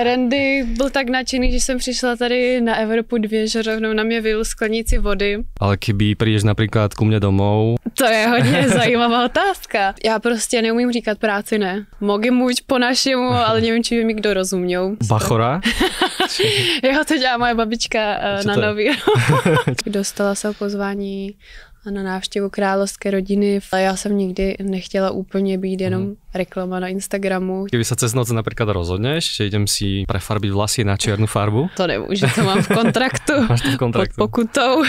Randy byl tak nadšený, že jsem přišla tady na Evropu dvě, že rovnou na mě vyl sklenici vody. Ale kdyby přijdeš například ku mně domů? To je hodně zajímavá otázka. Já prostě neumím říkat práci ne. Mogi muž po našemu, ale nevím, či by mi kdo rozuměl. Bachora? jo, to dělá moje babička uh, na nový Dostala se pozvání na návštěvu královské rodiny. Ale já jsem nikdy nechtěla úplně být jenom mm. reklama na Instagramu. Kdyby se cez noc například rozhodneš, že jdem si prefarbit vlasy na černou farbu? To nemůžu, to mám v kontraktu. Máš to v kontraktu. Pod pokutou.